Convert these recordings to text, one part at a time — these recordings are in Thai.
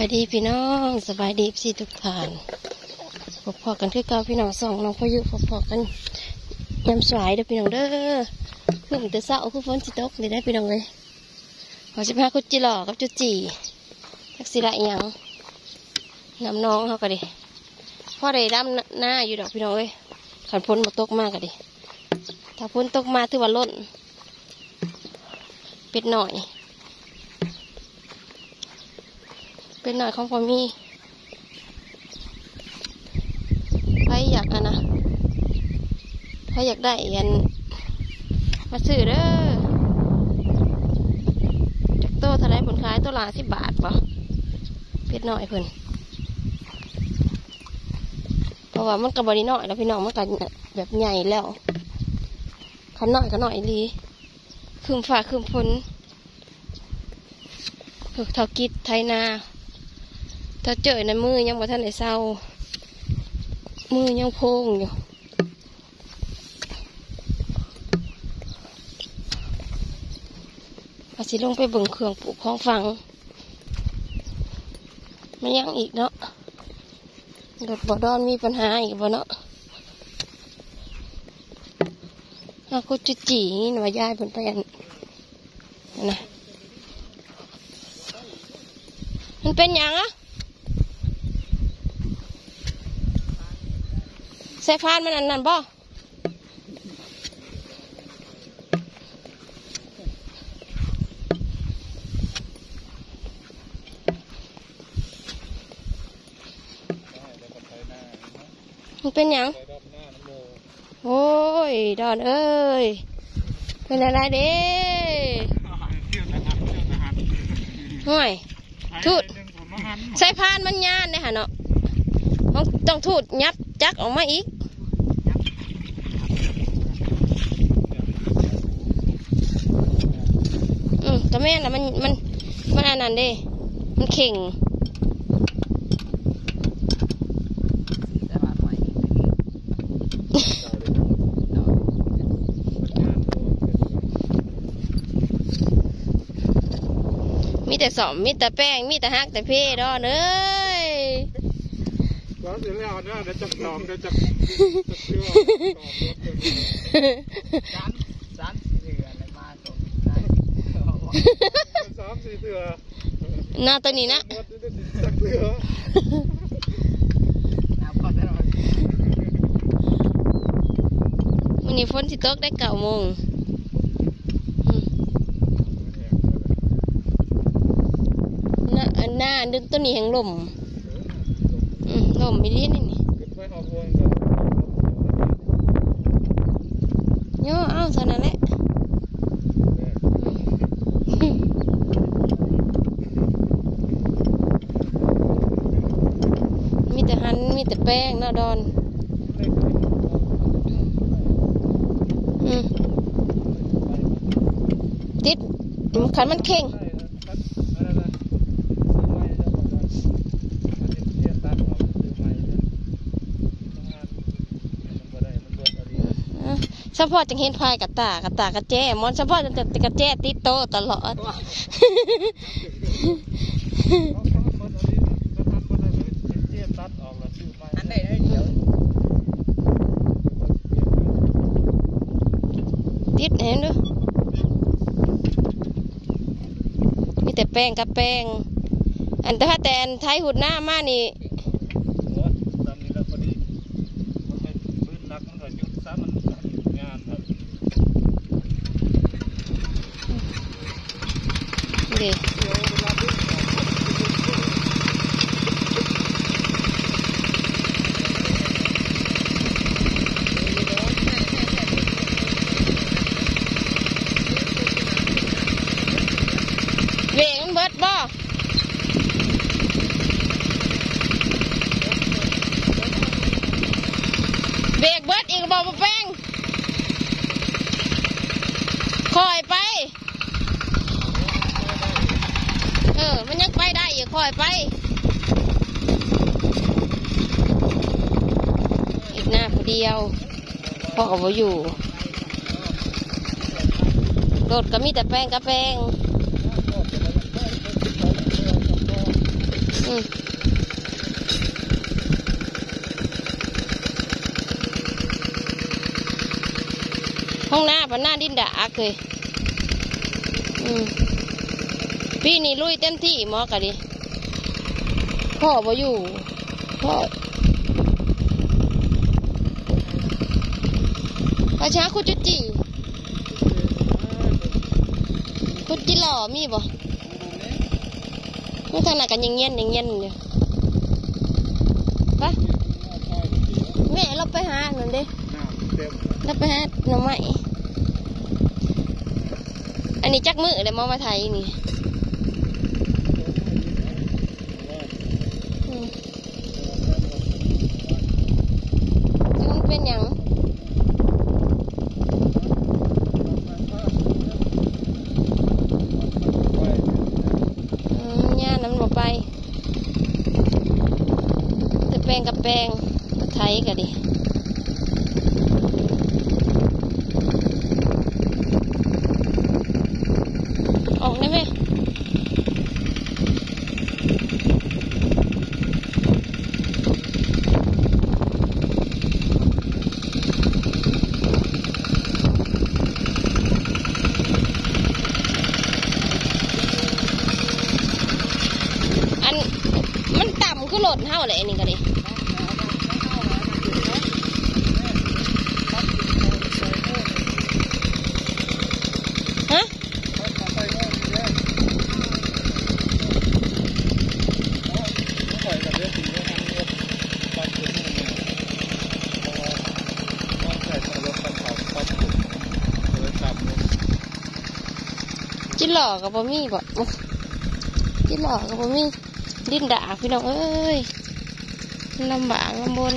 ายดีพี่น้องสบายดีพี่ทุกท่านพบพอกันคือเก่าพี่น้องสองน้องพายุพบพอกันยำสายเด้อพี่น้องเด้อเพิ่งแต่เช้าคือฝนจิตกเลยได้พี่น้องเลยขอสิพาคุจิหล่อกับจุจีทักสิละอิหยังนำน้องเขาก็ดิพ่อได้ดำหน้าอยู่ดอกพี่น้องเอ้ยขันพ้นมาตกมากก็ดิถ้าพ้นตกมาถือว่าล้นเป็ดหน่อย เป็นหน่อยของพอมีใครอยากอะนะใครอยากได้ยันมาซื้อเด้อจากโตท่าไรผลขายตัวละสิบบาทปะเป็ดหน่อยเพิ่นเพราะว่ามันกระบดีน้อยแล้วพี่น้องมันก็แบบใหญ่แล้วขันหน้อยก็น้อยอีหลีคืมฝ่าคืมฝนเท่ากิดไทยนา ถ้าเจอในมือยังบ่ท่านได้เศร้า มือยังโพงอยู่อาสิลงไปเบิ่งเครื่องปลูกของฟัง ไมันยังอีกเนาะรถบ่ดอนมีปัญหาอีกบ่เนาะอากูจุจีนี่นะว่ายายเพิ่นไปอันนั่นนะมันเป็นยังอะ ส่พานมันอันนั้นบ่มันเป็นหยังโอ้ย ดอนเอ้ย เป็นอะไรเด้ห่วยทูดใส่พานมันยานเลยฮะเนาะต้องต้องทูดยับจักออกมาอีก อืมก็แม่นละมันมันมันอันนั้นเด้ มันเข่งมีแต่สอมมีแต่แป้ง มีแต่ฮักแต่เพ่ดอนเอ้ยก็เสร็จแล้วนะเดี๋ยวจับตองเดี๋ยวจับจับเชือก สามสามสี่เดือนเลยมาส่งได้ สามสี่เถื่อหน้าตัวนี้นะหมดจับเถื่อนะพอจะวันนี้ฝนสิตกได้เก้าโมงอืมหน้าอันหน้าอันดึงตัวนี้แห่งลมอืมลมไม่ดีนี่นี่ขึ้นไปหอบวงกันย่อเอาเท่านั้นแหละ มี แต่แป้งเนาะดอน อืมติดขันมันเข่งอะเฉพาะจังเห็นพายกับตากับตากับแจ้มอนเฉพาะจังแต่กับแจ้ติดโตตลอด อันไหนได้เดี๋ยว ติดเห็นดูมีแต่แป้งกับแป้ง อันแต่ถ้าแต่อันไทยหุดหน้ามานี่นี่ดิเวงมันเบิดบ่เบรกเบิดอีกบ่บ่แป้งคอยไป เออ มันยังไปได้อีก คอยไป อีกหน้าผู้เดียว พ่อก็บ่อยู่รถก็มีแต่แป้งกับแป้งอืมห้องหน้าพันหน้าดินดาเคยพี่นี่ลุยเต็มที่หมอกะดิ พ่อบ่อยู่ พ่อประชาคุดจุดจีคุจิหล่อมีบ่นี่ทางไหนกันยังเงี้ยนยังเงี้ยนอยู่ไปแม่เราไปหาหน่อยเด้เราไปหาหน่อไม้อันนี้จักมือเลยมอมาไทยนี่อืมจักมันเป็นหยังอืมย่าน้ำบ่ไปแต่แปล งกับแปลงมาไทยก็ดิออกได้ไหมอันมันต่ำคือโหลดเท่าเลยอันนี้ก็ดิฮะ จิหล่อกับบ่มีบ่จิหล่อกับบ่มีดินดาพี่น้องเอ้ยลำบากลำบน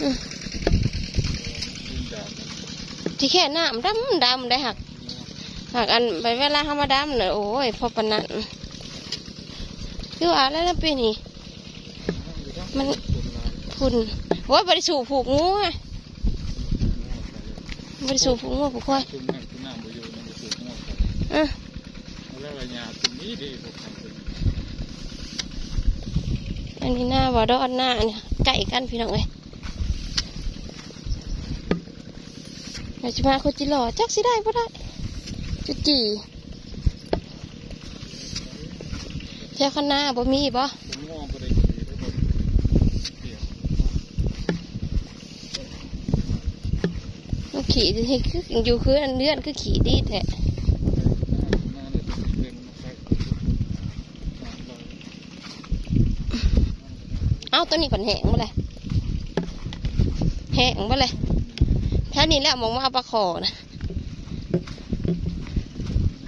อื้อที่แค่น้ำดำดำได้หักหักอันไปเวลาธรรมดาเนี่ยโอ้ยพอปานนันคือว่าแล้วนะปีนี้มันคุณ โอ้ยบริสูผูกงูอะบริสูผูกงูผูกควายอะอันนี้หน้าบ่ดอนหน้าเนี่ยไก่กันพี่น้องเอ้ยเราจะมาโคจิหล่อจักสิได้บ่ได้จุจีแค่ข้างหน้าบ่มีบ่ มัน ขี่ที่คืออยู่คืออันเลื่อนคือขี่ดีแท้เอ้าตัวนี้ผันแหงมาเลยแหงมาเลยถ้านี่แหละมองว่าเอาปลาขอนะ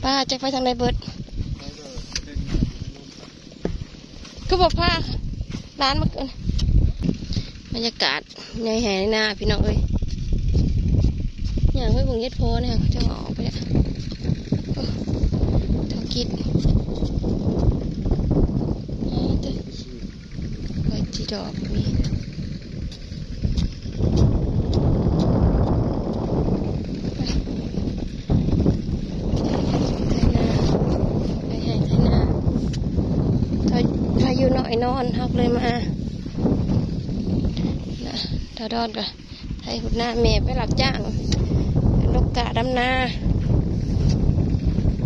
ป้าจะไปทางไหนเบิดก็บอกผ้าร้านมาเกินบรรยากาศในแห่ในนาพี่น้องเอ้ย อย่างไม่บุงย็ดโพนี่เขาจะออกไปเนี่ยโอ้เท่ากิดอ๋อเด้อไว้จีดอกมีไปไทยนาไปให้ไทยนาถ้าถ้าอยู่หน่อยนอนฮักเลยมานะถ้าดอนก็ไทยหุดหน้าแม่ไปรับจ้าง กะดำนา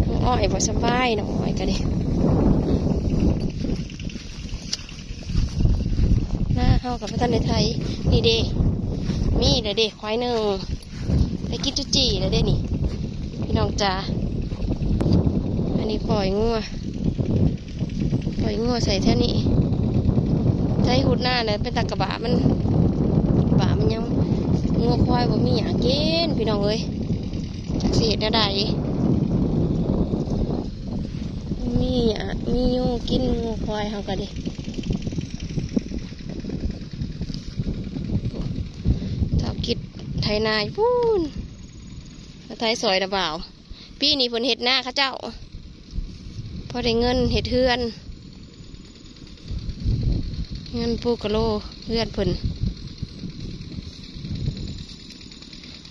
น้องอ้อยบ่สบายน้องอ้อยก็ดิหน้าเฮากับพระท่านในไทยนี่เด้มีเด้เด้ควายหนึ่งไปกินจุจีแล้เด้นี่ พี่น้องจ๋าอันนี้ปล่อยงัวปล่อยงัวใส่แท่นี้ใช้หุดหน้าเนี่ยเป็นตะกระบะมันบะมันยังงัวควายบ่มีอย่างกินพี่น้องเอ้ย จากสิเฮ็ดแนวใดมีอะมีอยู่กินงัวควายเฮาก็ดิถ้ากิดไทยนายพูนไทยสอยนะบ่าวปีนี้เพิ่นเฮ็ดหน้าเขาเจ้า พอได้เงินเฮ็ดเฮือน เงินปูกะโลเฮือนเพิ่น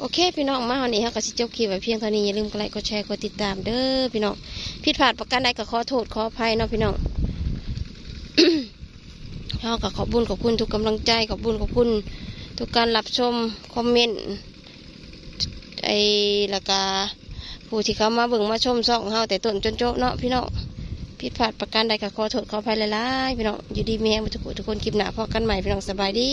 โอเค พี่น้องมาวันนี้เราก็สิจบคลิปไว้เพียงเท่านี้อย่าลืมกดไลค์กดแชร์กดติดตามเด้อพี่น้องผิดพลาดประการใดก็ขอโทษขออภัยเนาะพี่น้องเราก็ขอบคุญขอบคุณทุกกำลังใจขอบคุญขอบคุณทุกการรับชมคอมเมนต์ไอ้ล้วก็ผู้ที่เขามาเบิ่งมาชมซ่องเฮาแต่ต้นจนจบเนาะพี่น้องผิดพลาดประการใดก็ขอโทษขออภัยหลายๆพี่น้องอยู่ดีมีแรงทุกคนทุกคนคลิปหน้าพอกันใหม่พี่น้องสบายดี